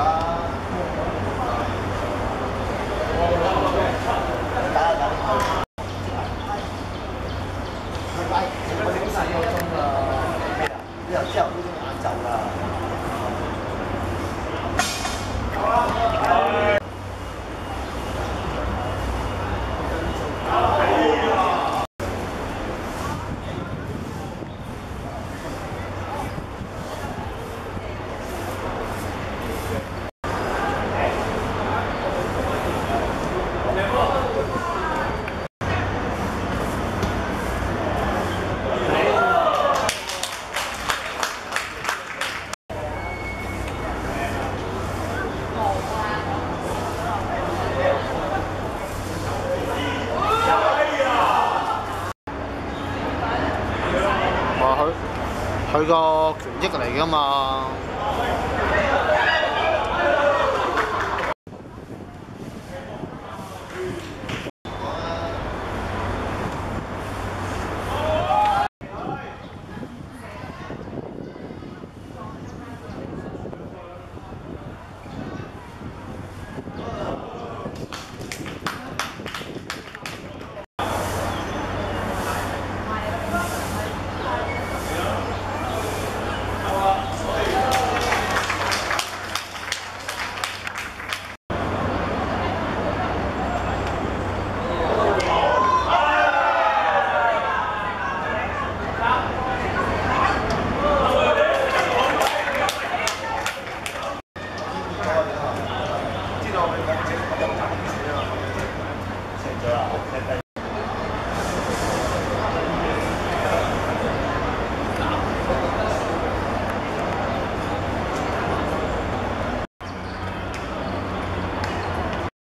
你睇下，你睇下，了睇下，你睇下，你睇，佢個權益嚟噶嘛。